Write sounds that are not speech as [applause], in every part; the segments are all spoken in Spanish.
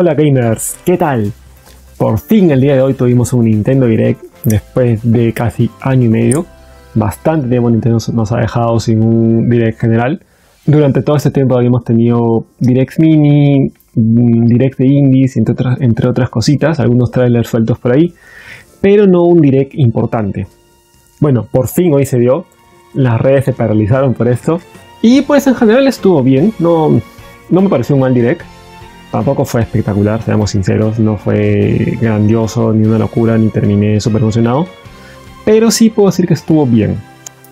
Hola gamers, ¿qué tal? Por fin el día de hoy tuvimos un Nintendo Direct después de casi año y medio. Bastante tiempo Nintendo nos ha dejado sin un Direct general. Durante todo este tiempo habíamos tenido Directs mini, Direct de indies, entre otras, entre otras cositas, algunos trailers sueltos por ahí, pero no un Direct importante. Bueno, por fin hoy se dio. Las redes se paralizaron por esto. Y pues en general estuvo bien. No, no me pareció un mal Direct Tampoco fue espectacular, seamos sinceros, no fue grandioso, ni una locura, ni terminé súper emocionado. Pero sí puedo decir que estuvo bien.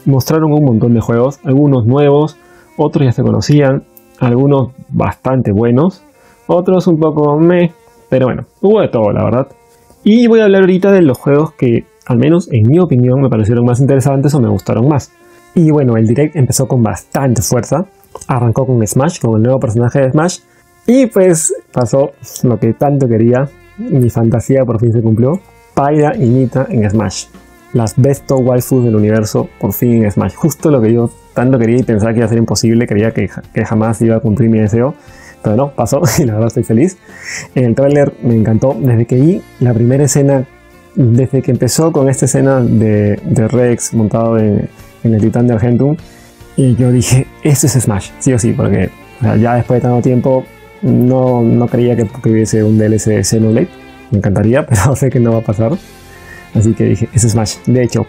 Mostraron un montón de juegos, algunos nuevos, otros ya se conocían, algunos bastante buenos, otros un poco meh, pero bueno, hubo de todo, la verdad. Y voy a hablar ahorita de los juegos que, al menos en mi opinión, me parecieron más interesantes o me gustaron más. Y bueno, el direct empezó con bastante fuerza. Arrancó con Smash, con el nuevo personaje de Smash, y pues pasó lo que tanto quería, mi fantasía por fin se cumplió. Pyra y Nita en Smash. Las best waifus del universo por fin en Smash. Justo lo que yo tanto quería y pensaba que iba a ser imposible, creía que, que jamás iba a cumplir mi deseo. Pero no, pasó [laughs] y la verdad estoy feliz. El trailer me encantó. Desde que vi la primera escena, desde que empezó con esta escena de, de Rex montado en, el titán de Argentum, y yo dije, este es Smash, sí o sí, porque ya después de tanto tiempo no, no creía que, hubiese un DLC de Xenoblade. Me encantaría, [laughs] pero sé que no va a pasar. Así que dije, es Smash. De hecho,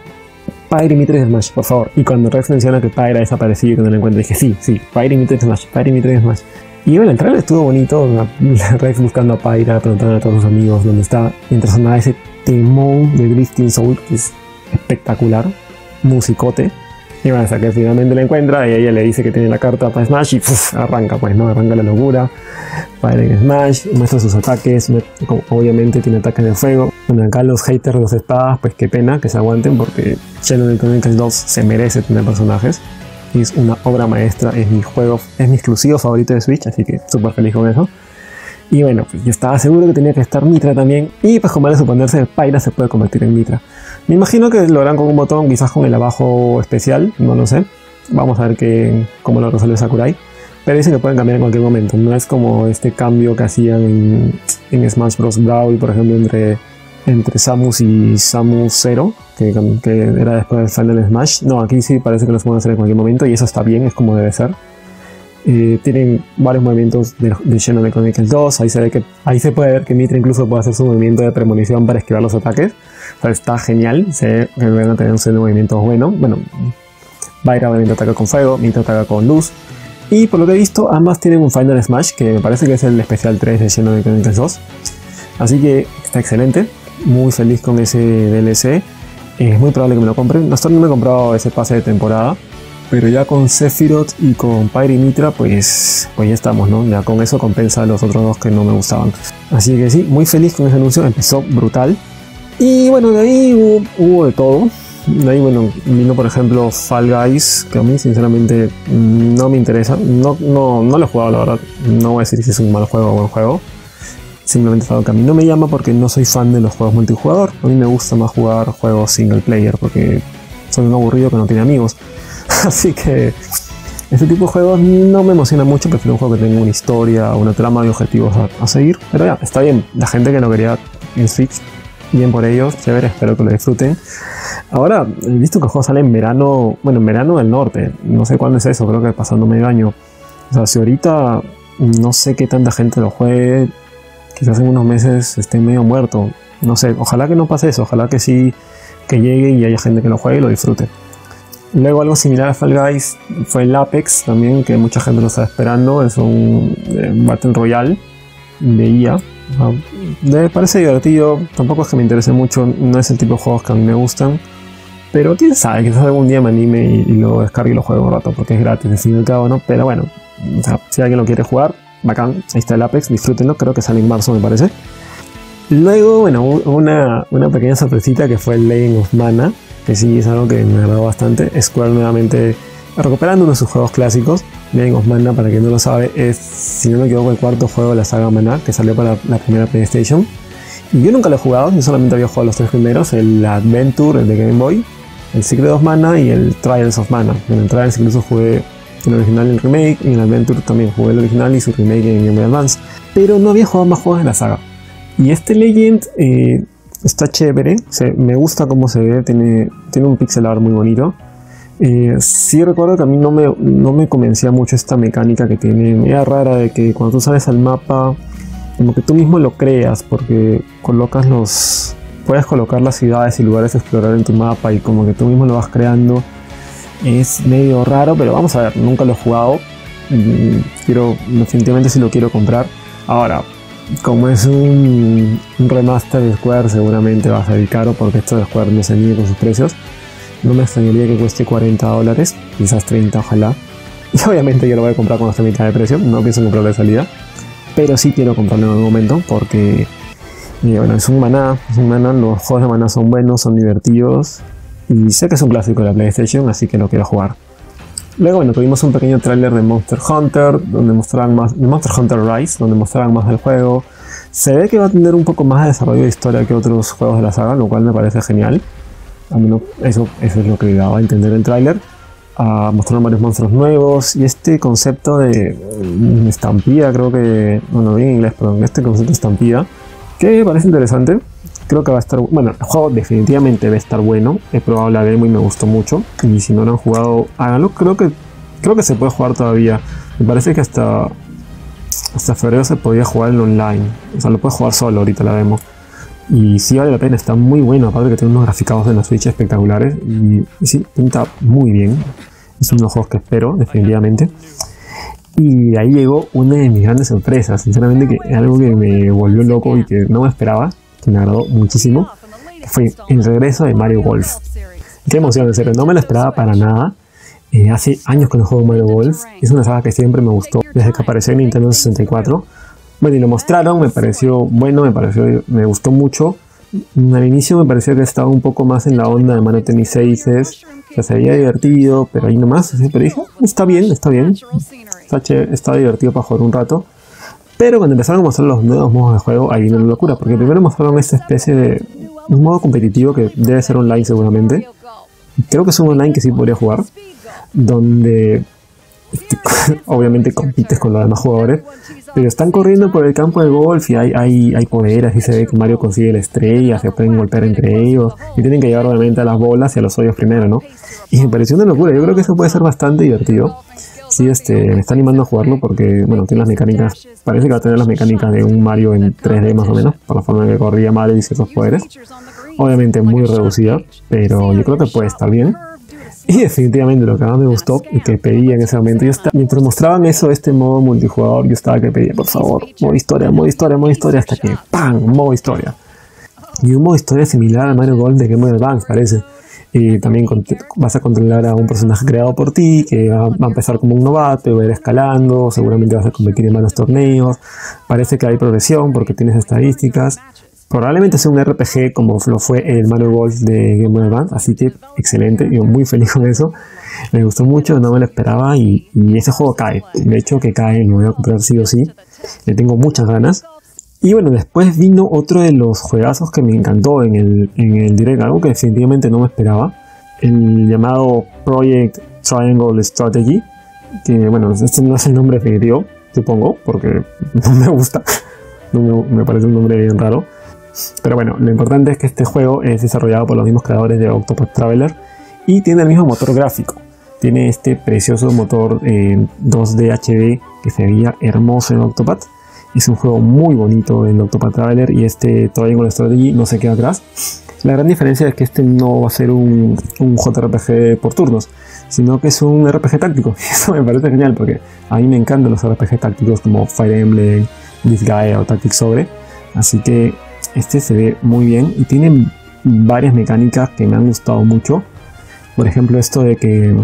Pyre Mitre Smash, por favor. Y cuando Rex menciona que Pyre ha desaparecido y que no lo encuentro, dije, sí, sí, Pyre Mitre Smash, Pyre Mitre Smash. Y bueno, el trailer estuvo bonito, [laughs] Rex buscando a Pyra, preguntando a todos sus amigos dónde está, mientras sonaba ese temón de Drifting Soul, que es espectacular, musicote. Y bueno, hasta que finalmente la encuentra y ella le dice que tiene la carta para Smash y arranca, pues, ¿no? Arranca la locura. Fire en Smash, muestra sus ataques, obviamente tiene ataques de fuego. Bueno, acá los haters de las espadas, pues qué pena que se aguanten porque Xenoblade Chronicles 2 se merece tener personajes. Es una obra maestra, es mi juego, es mi exclusivo favorito de Switch, así que súper feliz con eso. Y bueno, pues yo estaba seguro que tenía que estar Mitra también. Y pues como vale suponerse, Pyra se puede convertir en Mitra. Me imagino que lo harán con un botón, quizás con el abajo especial, no lo sé. Vamos a ver que, cómo lo resuelve Sakurai. Pero dicen que pueden cambiar en cualquier momento. No es como este cambio que hacían en, Smash Bros. Brawl, por ejemplo, entre, entre Samus y Samus Zero, que, que, era después del Final Smash. No, aquí sí parece que los pueden hacer en cualquier momento y eso está bien, es como debe ser. Eh, tienen varios movimientos de, de Xenoblade Chronicles 2. Ahí se, ve que, ahí se puede ver que Mitra incluso puede hacer su movimiento de premonición para esquivar los ataques. Está genial. Ve que van a tener un set de movimientos bueno. Bueno, Byra obviamente ataca con fuego, Mitra ataca con luz. Y por lo que he visto, ambas tienen un Final Smash, que me parece que es el especial 3 de Xenoblade Chronicles 2. Así que está excelente. Muy feliz con ese DLC. Es muy probable que me lo compren. No, no me he comprado ese pase de temporada pero ya con Sephiroth y con Pyre Mitra, pues, pues ya estamos, ¿no? Ya con eso compensa a los otros dos que no me gustaban. Así que sí, muy feliz con ese anuncio, empezó brutal. Y bueno, de ahí hubo, de todo. De ahí, bueno, vino por ejemplo Fall Guys, que a mí sinceramente no me interesa. No, no, no lo he jugado, la verdad. No voy a decir si es un mal juego o buen juego. Simplemente es algo que a mí no me llama porque no soy fan de los juegos multijugador. A mí me gusta más jugar juegos single player porque soy un aburrido que no tiene amigos. [laughs] Así que este tipo de juegos no me emociona mucho, prefiero un juego que tenga una historia, una trama y objetivos a, seguir. Pero ya, está bien. La gente que lo quería en Switch, bien por ellos, chévere, espero que lo disfruten. Ahora, he visto que el juego sale en verano, bueno, en verano del norte, no sé cuándo es eso, creo que pasando medio año. O sea, si ahorita no sé qué tanta gente lo juegue, quizás en unos meses esté medio muerto. No sé, ojalá que no pase eso, ojalá que sí, que llegue y haya gente que lo juegue y lo disfrute. Luego algo similar a Fall Guys fue el Apex también, que mucha gente lo está esperando. Es un eh, Battle Royale de IA. Me parece divertido, tampoco es que me interese mucho, no es el tipo de juegos que a mí me gustan. Pero quién sabe, quizás algún día me anime y, lo descargue y lo juego un rato, porque es gratis, al fin y cabo, ¿no? Pero bueno, si alguien lo quiere jugar, bacán, ahí está el Apex, disfrútenlo, creo que sale en marzo me parece. Luego, bueno, una, una pequeña sorpresita que fue el Legend of Mana, que sí es algo que me agradó bastante. Square nuevamente recuperando uno de sus juegos clásicos. Legend of Mana, para quien no lo sabe, es, si no me equivoco, el cuarto juego de la saga Mana que salió para la primera PlayStation. Y yo nunca lo he jugado, yo solamente había jugado los tres primeros: el Adventure, el de Game Boy, el Secret of Mana y el Trials of Mana. En el Trials incluso jugué el original y el remake, y en Adventure también jugué el original y su remake en Game Boy Advance, pero no había jugado más juegos de la saga. Y este Legend eh, está chévere, me gusta cómo se ve, tiene, tiene un pixel art muy bonito. Eh, sí recuerdo que a mí no me, no me convencía mucho esta mecánica que tiene, media rara de que cuando tú sales al mapa, como que tú mismo lo creas, porque colocas los... Puedes colocar las ciudades y lugares a explorar en tu mapa y como que tú mismo lo vas creando. Es medio raro, pero vamos a ver, nunca lo he jugado. Mm, quiero, definitivamente si lo quiero comprar. Ahora, como es un, remaster de Square, seguramente va a salir caro porque esto de Square no se mide con sus precios. No me extrañaría que cueste 40 dólares, quizás 30, ojalá. [laughs] Y obviamente yo lo voy a comprar con esta mitad de precio, no pienso comprarlo de salida. Pero sí quiero comprarlo en algún momento porque, eh, bueno, es un maná, es un maná, los juegos de maná son buenos, son divertidos. Y sé que es un clásico de la PlayStation, así que lo quiero jugar. Luego, bueno, tuvimos un pequeño tráiler de Monster Hunter, donde mostraban más, de Monster Hunter Rise, donde mostraban más del juego. Se ve que va a tener un poco más de desarrollo de historia que otros juegos de la saga, lo cual me parece genial. A eso, eso es lo que daba a entender el tráiler. Uh, mostraron varios monstruos nuevos y este concepto de mm, estampida, creo que, bueno, bien en inglés, perdón, este concepto de estampida, que parece interesante. Creo que va a estar, bueno, el juego definitivamente debe estar bueno. He probado la demo y me gustó mucho. Y si no lo han jugado, háganlo. Creo que, creo que se puede jugar todavía. Me parece que hasta, hasta febrero se podía jugar en online. O sea, lo puedes jugar solo ahorita la demo. Y sí vale la pena, está muy bueno. Aparte que tiene unos graficados de la Switch espectaculares. Y, y sí, pinta muy bien. Es uno de los juegos que espero, definitivamente. Y ahí llegó una de mis grandes sorpresas. Sinceramente, que es algo que me volvió loco y que no me esperaba me agradó muchísimo, fue el regreso de Mario Golf. Qué emoción, en serio, no me lo esperaba para nada. Eh, hace años que no juego Mario Golf, es una saga que siempre me gustó desde que apareció en Nintendo 64. Bueno, y lo mostraron, me pareció bueno, me pareció, me gustó mucho. Al inicio me pareció que estaba un poco más en la onda de Mario Tennis 6, que se había divertido, pero ahí nomás, pero dije, está bien, está bien, está, está divertido para jugar un rato. Pero cuando empezaron a mostrar los nuevos modos de juego, ahí vino la locura, porque primero mostraron esta especie de un modo competitivo que debe ser online seguramente. Creo que es un online que sí podría jugar, donde [laughs] obviamente compites con los demás jugadores, pero están corriendo por el campo de golf y hay, hay, poderes y se ve que Mario consigue la estrella, se pueden golpear entre ellos y tienen que llevar obviamente a las bolas y a los hoyos primero, ¿no? Y me pareció una locura, yo creo que eso puede ser bastante divertido sí este, me está animando a jugarlo porque, bueno, tiene las mecánicas, parece que va a tener las mecánicas de un Mario en 3D más o menos, por la forma en que corría Mario y ciertos poderes. Obviamente muy reducida, pero yo creo que puede estar bien. Y definitivamente lo que más me gustó y que pedía en ese momento, yo estaba, mientras mostraban eso, este modo multijugador, yo estaba que pedía, por favor, modo historia, modo historia, modo historia, hasta que ¡pam! modo historia. Y un modo historia similar a Mario Golf de Game Boy Advance, parece y también vas a controlar a un personaje creado por ti que va, a empezar como un novato y va a ir escalando, seguramente vas a competir en varios torneos, parece que hay progresión porque tienes estadísticas, probablemente sea un RPG como lo fue el Mario Golf de Game Boy Advance, así que excelente, yo muy feliz con eso, me gustó mucho, no me lo esperaba y, y ese juego cae, de hecho que cae, lo voy a comprar sí o sí, le tengo muchas ganas. Y bueno, después vino otro de los juegazos que me encantó en el, en el direct, algo que definitivamente no me esperaba, el llamado Project Triangle Strategy, que bueno, este no es el nombre definitivo, supongo, porque [laughs] no me gusta, no me, parece un nombre bien raro. Pero bueno, lo importante es que este juego es desarrollado por los mismos creadores de Octopath Traveler y tiene el mismo motor gráfico. Tiene este precioso motor en 2D HD que se veía hermoso en Octopath es un juego muy bonito en Octopath Traveler y este Triangle Strategy no se queda atrás. La gran diferencia es que este no va a ser un, un JRPG por turnos, sino que es un RPG táctico. [laughs] Eso me parece genial porque a mí me encantan los RPG tácticos como Fire Emblem, Disgaea o Tactics Sobre. Así que este se ve muy bien y tiene varias mecánicas que me han gustado mucho. Por ejemplo, esto de que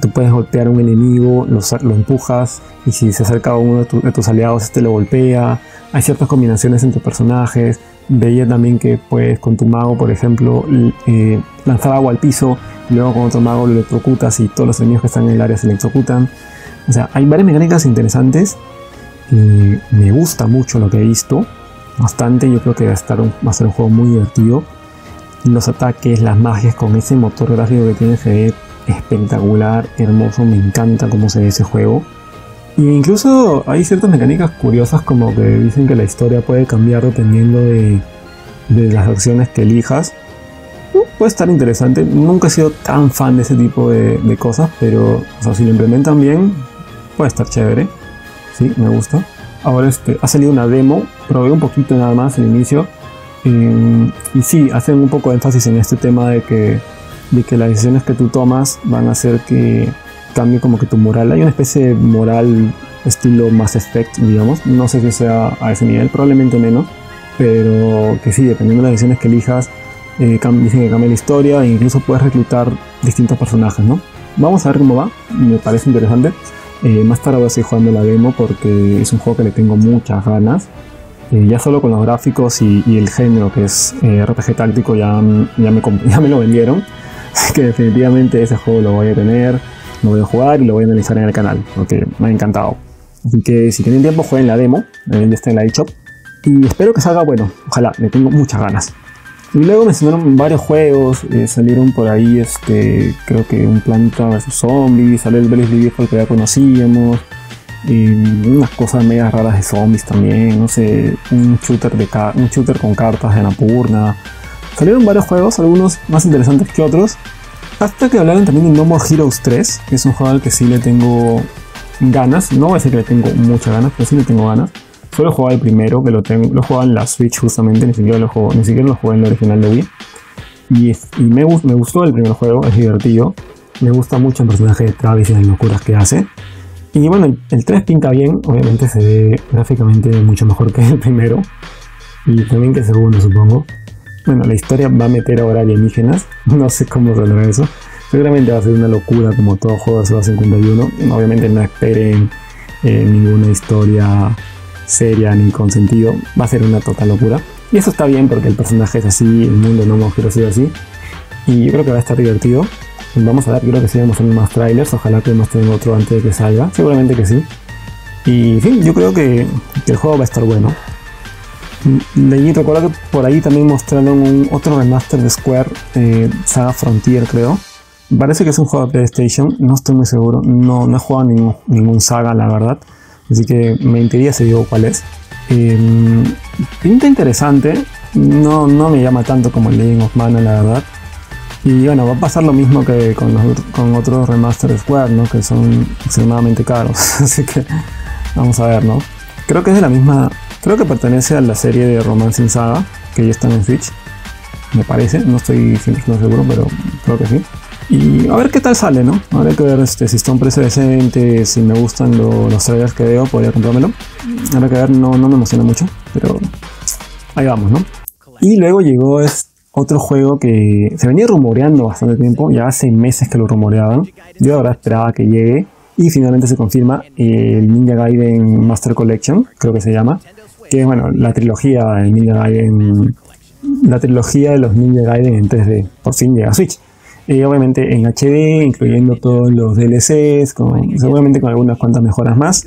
tú puedes golpear a un enemigo, lo, lo empujas y si se acerca a uno de, tus aliados, este lo golpea. Hay ciertas combinaciones entre personajes. Veía también que puedes con tu mago, por ejemplo, eh, lanzar agua al piso, y luego con otro mago lo electrocutas y todos los enemigos que están en el área se electrocutan. O sea, hay varias mecánicas interesantes y me gusta mucho lo que he visto. Bastante, yo creo que va a, estar va a ser un juego muy divertido. Los ataques, las magias con ese motor gráfico que tiene se espectacular, hermoso, me encanta cómo se ve ese juego. Y incluso hay ciertas mecánicas curiosas como que dicen que la historia puede cambiar dependiendo de, las acciones que elijas. Uh, puede estar interesante, nunca he sido tan fan de ese tipo de, cosas, pero si lo implementan bien, puede estar chévere. Sí, me gusta. Ahora este, ha salido una demo, probé un poquito nada más al inicio. Eh, y sí, hacen un poco de énfasis en este tema de que, de que las decisiones que tú tomas van a hacer que cambie como que tu moral. Hay una especie de moral estilo Mass Effect, digamos. No sé si sea a ese nivel, probablemente menos. Pero que sí, dependiendo de las decisiones que elijas, eh, dicen que cambia la historia e incluso puedes reclutar distintos personajes, ¿no? Vamos a ver cómo va, me parece interesante. Eh, más tarde voy a seguir jugando la demo porque es un juego que le tengo muchas ganas. Eh, ya solo con los gráficos y, el género que es eh, RPG táctico ya, ya, me, [laughs] ya me lo vendieron. Así que definitivamente ese juego lo voy a tener, lo voy a jugar y lo voy a analizar en el canal porque me ha encantado. Así que si tienen tiempo jueguen la demo, ya está en la eShop. Y espero que salga bueno, ojalá, le tengo muchas ganas. Y luego mencionaron varios juegos, eh, salieron por ahí, este, creo que un Planta vs Zombies, salió el Bellis Default que ya conocíamos, y unas cosas medias raras de zombies también, no sé, un shooter, de un shooter con cartas de Napurna. Salieron varios juegos, algunos más interesantes que otros, hasta que hablaron también de No More Heroes 3, que es un juego al que sí le tengo ganas, no voy a decir que le tengo muchas ganas, pero sí le tengo ganas. Solo he jugado el primero, que lo tengo, lo jugado en la Switch justamente, ni siquiera lo juego, ni siquiera lo jugué en la original de Wii. Y, me, gustó el primer juego, es divertido. Me gusta mucho el personaje de Travis y las locuras que hace. Y bueno, el, 3 pinta bien, obviamente se ve gráficamente mucho mejor que el primero. Y también que el segundo, supongo. Bueno, la historia va a meter ahora alienígenas. [laughs] No sé cómo saldrá eso. Seguramente va a ser una locura como todo juego de Suda 51. Obviamente no esperen eh, ninguna historia seria ni con sentido, va a ser una total locura. Y eso está bien porque el personaje es así, el mundo no hemos ser así. Y yo creo que va a estar divertido. Vamos a ver, creo que sí vamos a más trailers, ojalá que muestren otro antes de que salga, seguramente que sí. Y fin, yo creo que, el juego va a estar bueno. Leí, recuerdo que por ahí también mostraron un otro remaster de Square, eh, Saga Frontier creo. Parece que es un juego de PlayStation, no estoy muy seguro, no, no he jugado ningún, ningún Saga la verdad. Así que me si digo cuál es. Em, pinta interesante. No, no me llama tanto como el Legend of Mana, la verdad. Y bueno, va a pasar lo mismo que con, con otros remaster Square, ¿no? Que son extremadamente caros. [laughs] Así que vamos a ver, ¿no? Creo que es de la misma. Creo que pertenece a la serie de Romance Saga, que ya están en Switch. Me parece, no estoy 100% seguro, pero creo que sí. Y a ver qué tal sale, ¿no? Habrá que ver este, si está un precio decente, si me gustan los trailers que veo, podría comprármelo. Habrá que ver, no, no me emociona mucho, pero ahí vamos, ¿no? Y luego llegó otro juego que se venía rumoreando bastante tiempo, ya hace meses que lo rumoreaban. Yo ahora esperaba que llegue y finalmente se confirma el Ninja Gaiden Master Collection, creo que se llama, que es bueno, la trilogía de Ninja Gaiden, la trilogía de los Ninja Gaiden en 3D, por fin llega a Switch. Y obviamente en HD, incluyendo todos los DLCs, con, seguramente con algunas cuantas mejoras más.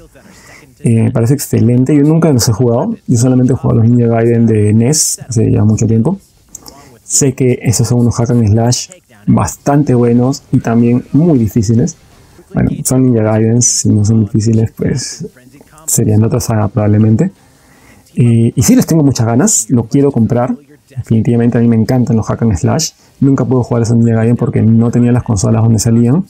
Eh, me parece excelente. Yo nunca los he jugado. Yo solamente he jugado los Ninja Gaiden de NES hace ya mucho tiempo. Sé que esos son unos hack and slash bastante buenos y también muy difíciles. Bueno, son Ninja Gaiden, si no son difíciles, pues serían otra saga probablemente. y sí les tengo muchas ganas, lo quiero comprar. Definitivamente a mí me encantan los hack and slash. Nunca pude jugar ese Ninja Gaiden porque no tenía las consolas donde salían.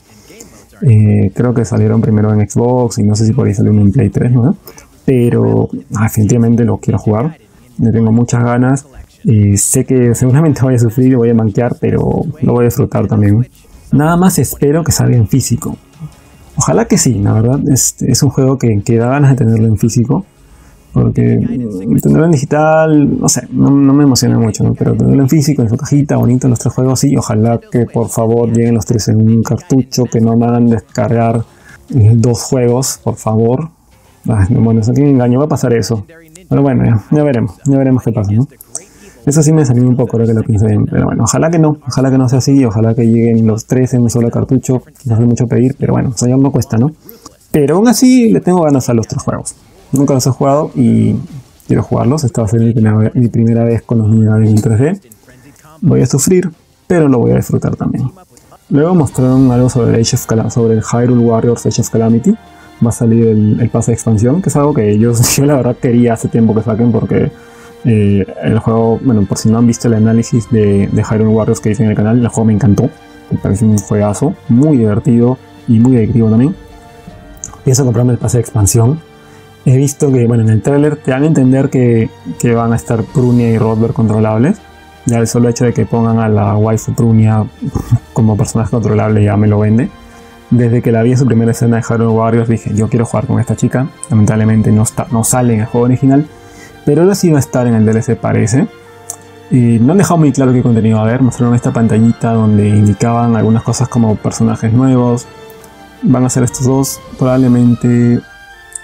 Eh, creo que salieron primero en Xbox y no sé si por ahí salió en Play 3, ¿no? Pero ah, definitivamente lo quiero jugar. Le tengo muchas ganas. Y sé que [laughs] seguramente voy a sufrir y voy a manquear, pero lo voy a disfrutar también. Nada más espero que salga en físico. Ojalá que sí, la verdad. Es, es un juego que, que da ganas de tenerlo en físico. Porque tenerlo en digital, no sé, no, me emociona mucho, pero tenerlo en físico, en su cajita, bonito, los tres juegos, sí. Ojalá que por favor lleguen los tres en un cartucho, que no me hagan descargar dos juegos, por favor. bueno, eso tiene engaño, va a pasar eso. Pero bueno, ya, veremos, ya veremos qué pasa, ¿no? Eso sí me salió un poco lo que lo bien, pero bueno, ojalá que no, ojalá que no sea así, ojalá que lleguen los tres en un solo cartucho, no hace mucho pedir, pero bueno, eso ya no cuesta, ¿no? Pero aún así le tengo ganas a los tres juegos. Nunca los he jugado y quiero jugarlos. Esta va a ser mi primera, vez con los unidades en 3D. Voy a sufrir, pero lo voy a disfrutar también. Luego mostraron algo sobre, of sobre el Hyrule Warriors Age of Calamity. Va a salir el, pase de expansión, que es algo que yo, [laughs] yo la verdad quería hace tiempo que saquen porque eh, el juego, bueno, por si no han visto el análisis de, Hyrule Warriors que hice en el canal, el juego me encantó. Me parece un juegazo, muy divertido y muy adictivo también. Pienso comprarme el pase de expansión. He visto que, bueno, en el trailer te dan a entender que, que van a estar Prunia y Rodber controlables. Ya el solo hecho de que pongan a la waifu Prunia [laughs] como personaje controlable ya me lo vende. Desde que la vi en su primera escena de Hyrule Warriors dije, yo quiero jugar con esta chica. Lamentablemente no, está, no sale en el juego original, pero ahora sí va a estar en el DLC parece. Y no han dejado muy claro qué contenido va a haber. Mostraron esta pantallita donde indicaban algunas cosas como personajes nuevos. Van a ser estos dos. Probablemente.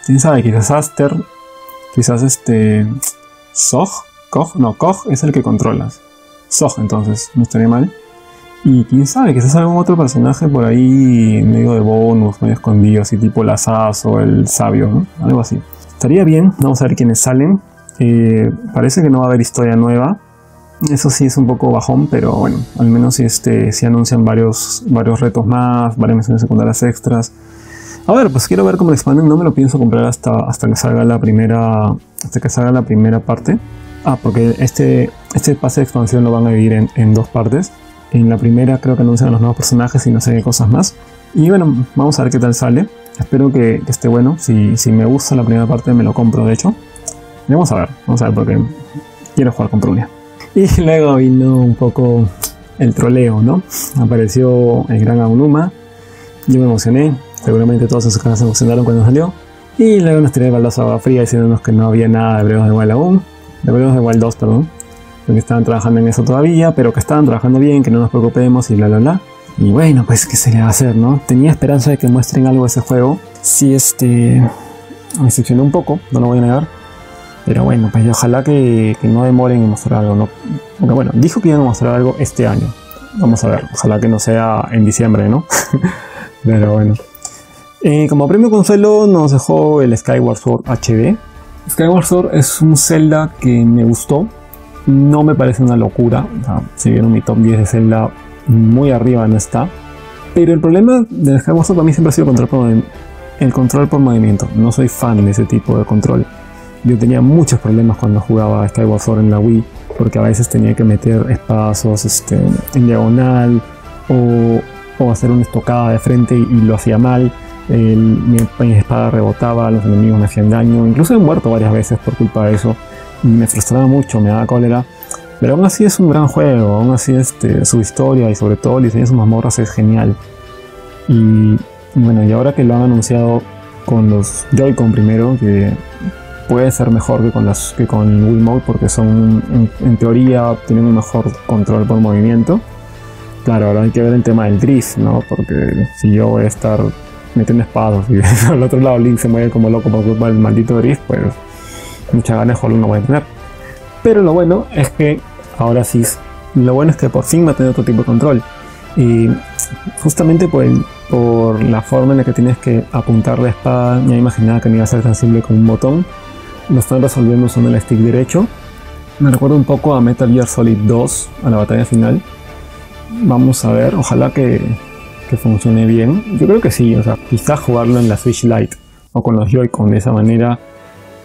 Quién sabe, quizás Aster. Quizás este. Zog. Kog. No, Kog es el que controlas. Zog, entonces, no estaría mal. Y quién sabe, quizás algún otro personaje por ahí medio de bonus, medio escondido, así tipo Lazaz o el sabio, ¿no? Algo así. Estaría bien, vamos a ver quiénes salen. Eh, parece que no va a haber historia nueva. Eso sí es un poco bajón, pero bueno, al menos si, este, si anuncian varios, varios retos más, varias misiones secundarias extras. A ver, pues quiero ver cómo lo expanden. No me lo pienso comprar hasta, hasta que salga la primera. Hasta que salga la primera parte. Ah, porque este, este pase de expansión lo van a dividir en, en dos partes. En la primera creo que anuncian los nuevos personajes y no sé qué cosas más. Y bueno, vamos a ver qué tal sale. Espero que, esté bueno. Si, si, me gusta la primera parte me lo compro de hecho. Y vamos a ver, vamos a ver porque quiero jugar con Prunia. Y [laughs] luego vino un poco el troleo, ¿no? Apareció el gran Aunuma. Yo me emocioné. Seguramente todos en sus casas se emocionaron cuando salió. Y luego nos tiré el baldazo agua fría diciéndonos que no había nada de Breath de Wild aún. De Breath de Wild 2, perdón. Que estaban trabajando en eso todavía, pero que estaban trabajando bien, que no nos preocupemos y bla bla bla. Y bueno, pues qué se le va a hacer, ¿no? Tenía esperanza de que muestren algo de ese juego. Sí, este. Me decepcionó un poco, no lo voy a negar pero bueno, pues ojalá que, no demoren en mostrar algo. ¿no? Bueno, dijo que iban a mostrar algo este año. Vamos a ver, ojalá que no sea en diciembre, ¿no? [laughs] Pero bueno. Eh, como premio consuelo nos dejó el Skyward Sword HD. Skyward Sword es un Zelda que me gustó. No me parece una locura. si bien mi top 10 de Zelda muy arriba no está. Pero el problema del Skyward Sword para mí siempre ha sido control por, el control por movimiento. No soy fan de ese tipo de control. Yo tenía muchos problemas cuando jugaba Skyward Sword en la Wii, porque a veces tenía que meter espacios este, en diagonal o, hacer una estocada de frente y, lo hacía mal. Mi, espada rebotaba, los enemigos me hacían daño, incluso he muerto varias veces por culpa de eso. Me frustraba mucho, me daba cólera. Pero aún así es un gran juego, aún así este, su historia y sobre todo el diseño de sus mazmorras es genial. Y bueno, y ahora que lo han anunciado con los Joy-Con primero, que puede ser mejor que con, las, que con Wiimote porque son, en, teoría, tienen un mejor control por movimiento. Claro, ahora hay que ver el tema del drift, ¿no? Porque si yo voy a estar metiendo espadas [laughs] y al otro lado Link se mueve como loco por culpa del maldito drift, pues mucha ganas de no voy a tener. Pero lo bueno es que ahora sí, lo bueno es que por fin va a tener otro tipo de control. Y justamente por, por la forma en la que tienes que apuntar la espada, ya imaginaba que no iba a ser tan simple como un botón lo están resolviendo usando el stick derecho. Me recuerda un poco a Metal Gear Solid 2, a la batalla final. Vamos a ver, ojalá que, que funcione bien. Yo creo que sí, o sea, quizás jugarlo en la Switch Lite o con los Joy-Con de esa manera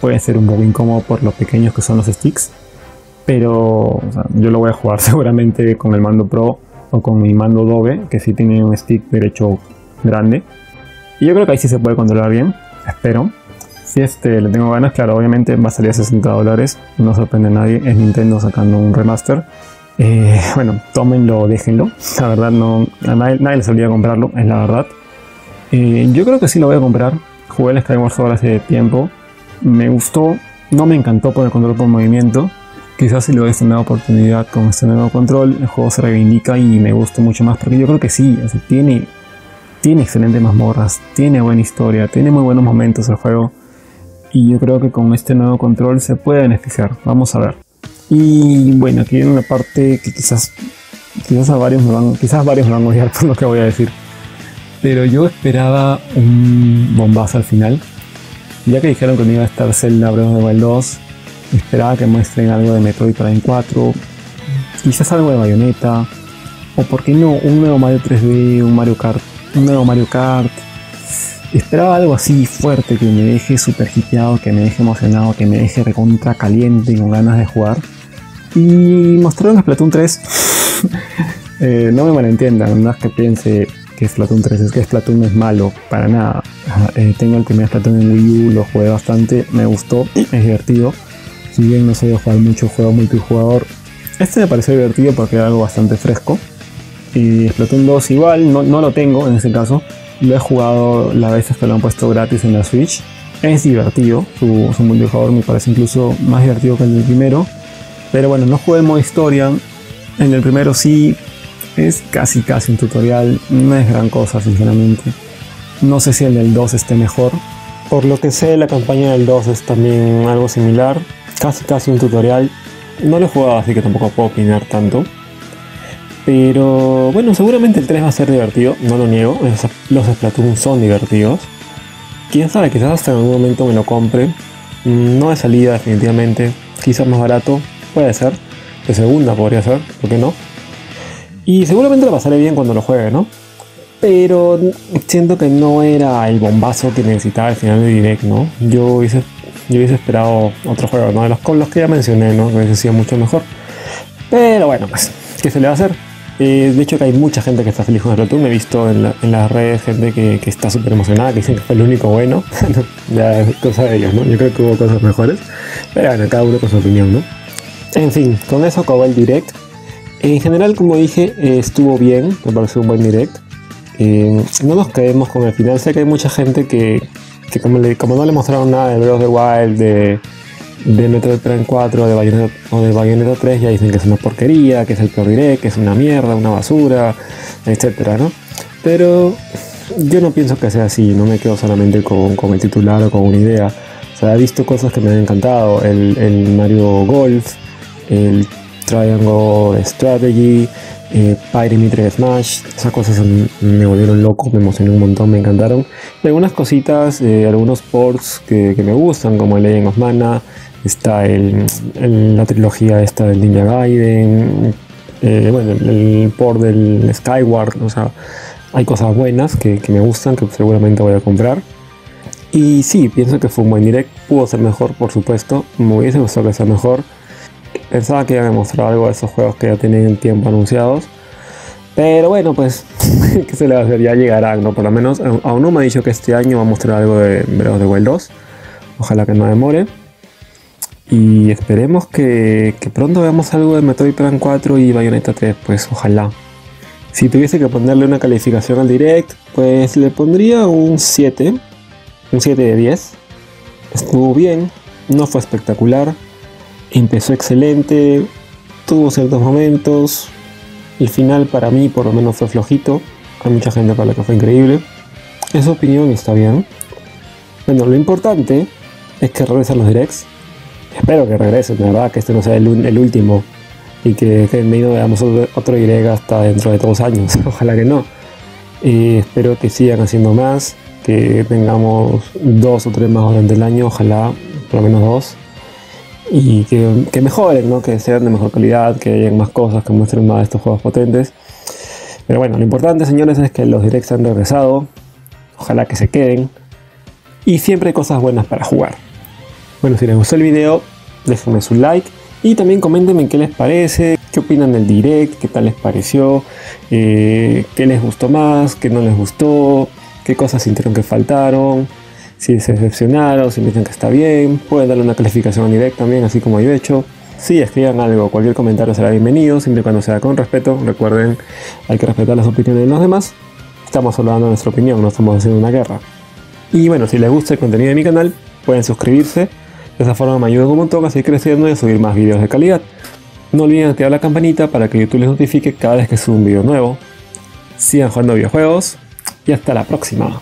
puede ser un poco incómodo por lo pequeños que son los sticks. Pero yo lo voy a jugar [laughs] seguramente con el mando Pro o con mi mando Dove, que sí tiene un stick derecho grande. Y yo creo que ahí sí se puede controlar bien, espero si este, le tengo ganas, claro, obviamente va a salir a 60 dólares, no sorprende a nadie, es Nintendo sacando un remaster. Eh, bueno, tómenlo, déjenlo. La verdad, no, a nadie, nadie les olvida comprarlo, es la verdad. Eh, yo creo que sí lo voy a comprar. Jugué el Skyward Sword hace tiempo. Me gustó, no me encantó por el control por movimiento. Quizás si le doy esta nueva oportunidad con este nuevo control, el juego se reivindica y me gusta mucho más. Porque yo creo que sí, tiene, tiene excelentes mazmorras, tiene buena historia, tiene muy buenos momentos el juego y yo creo que con este nuevo control se puede beneficiar. Vamos a ver. Y bueno, aquí viene una parte que quizás, quizás varios me van, quizás varios me van a odiar [laughs] por lo que voy a decir. Pero yo esperaba un bombazo al final. Ya que dijeron que no iba a estar Zelda Breath of the Wild 2, esperaba que muestren algo de Metroid Prime 4, quizás algo de Bayonetta, O por qué no, un nuevo Mario 3D, un Mario Kart, un nuevo Mario Kart. Esperaba algo así fuerte que me deje super hiteado, que me deje emocionado, que me deje recontra caliente y con ganas de jugar. Y mostraron Splatoon 3. [laughs] Eh, no me malentiendan, no es que piense que Splatoon 3 es que Splatoon no es malo, para nada. Eh, tengo el primer Splatoon en Wii U, lo jugué bastante, me gustó, es divertido. Si bien no soy de jugar mucho juego multijugador, este me pareció divertido porque era algo bastante fresco. Y Splatoon 2 igual, no, lo tengo en ese caso. Lo he jugado las veces que lo han puesto gratis en la Switch. Es divertido, su, su multijugador me parece incluso más divertido que el del primero. Pero bueno, no jugué modo historia. En el primero sí, es casi casi un tutorial, no es gran cosa sinceramente. No sé si el del 2 esté mejor. Por lo que sé, la campaña del 2 es también algo similar, casi casi un tutorial. No lo he jugado, así que tampoco puedo opinar tanto. Pero bueno, seguramente el 3 va a ser divertido, no lo niego. Los Splatoon son divertidos. Quién sabe, quizás hasta en algún momento me lo compre. No de salida, definitivamente. Quizás más barato, puede ser. De segunda podría ser, ¿por qué no? Y seguramente lo pasaré bien cuando lo juegue, ¿no? Pero siento que no era el bombazo que necesitaba al final de Direct, ¿no? Yo hubiese, yo hubiese esperado otro juego, ¿no? De los, con los que ya mencioné, ¿no? Que hubiese mucho mejor. Pero bueno, pues, ¿qué se le va a hacer? Eh, de hecho que hay mucha gente que está feliz con Splatoon. He visto en, las redes gente que, que está súper emocionada, que dicen que fue el único bueno. [laughs] ya es cosa de ellos, ¿no? Yo creo que hubo cosas mejores. Pero bueno, cada uno con su opinión, ¿no? En fin, con eso acabó el direct. En general, como dije, eh, estuvo bien, me pareció un buen direct. Eh, no nos quedemos con el final, sé que hay mucha gente que, como, no le mostraron nada de Breath of the Wild, de, de Metroid Prime 4 de Bayonetta, o de Bayonetta 3, ya dicen que es una porquería, que es el peor direct, que es una mierda, una basura, etcétera, ¿no? Pero yo no pienso que sea así, no me quedo solamente con, el titular o con una idea. O sea, he visto cosas que me han encantado, el Mario Golf, el Triangle Strategy, eh, Pyramid Smash, esas cosas me volvieron loco, me emocioné un montón, me encantaron. Y algunas cositas, eh, algunos ports que, me gustan, como el Legend of Mana, está el, la trilogía esta del Ninja Gaiden, eh, bueno, el, port del Skyward, o sea, hay cosas buenas que, que me gustan, que seguramente voy a comprar. Y sí, pienso que fue un buen direct, pudo ser mejor, por supuesto, me hubiese gustado que sea mejor Pensaba que iban a mostrar algo de esos juegos que ya tienen tiempo anunciados. Pero bueno, pues, [laughs] ¿qué se le va a hacer? Ya llegarán, ¿no? Por lo menos, aún no me ha dicho que este año va a mostrar algo de Breath de Wild 2. Ojalá que no demore. Y esperemos que, pronto veamos algo de Metroid Prime 4 y Bayonetta 3, pues ojalá. Si tuviese que ponerle una calificación al direct, pues le pondría un 7. Un 7 de 10. Estuvo bien, no fue espectacular, empezó excelente, tuvo ciertos momentos. El final para mí por lo menos fue flojito. Hay mucha gente para la que fue increíble. Esa opinión está bien. Bueno, lo importante es que regresen los directs. Espero que regresen, verdad, que este no sea el, último. Y que, que medio veamos otro, direct hasta dentro de dos años. [laughs] Ojalá que no. Espero que sigan haciendo más. Que tengamos dos o tres más durante el año. Ojalá por lo menos dos y que, mejoren, ¿no? que sean de mejor calidad, que hayan más cosas, que muestren más de estos juegos potentes. Pero bueno, lo importante, señores, es que los directs han regresado. Ojalá que se queden. Y siempre hay cosas buenas para jugar. Bueno, si les gustó el video, déjenme su like. Y también coméntenme qué les parece, qué opinan del direct, qué tal les pareció, eh, qué les gustó más, qué no les gustó, qué cosas sintieron que faltaron si se decepcionaron, si me dicen que está bien, pueden darle una calificación a direct también, así como yo he hecho. Si escriban algo, cualquier comentario será bienvenido, siempre y cuando sea con respeto. Recuerden, hay que respetar las opiniones de los demás. Estamos solo dando nuestra opinión, no estamos haciendo una guerra. Y bueno, si les gusta el contenido de mi canal, pueden suscribirse. De esa forma me ayudan un montón a seguir creciendo y a subir más videos de calidad. No olviden activar la campanita para que YouTube les notifique cada vez que subo un video nuevo. Sigan jugando videojuegos y hasta la próxima.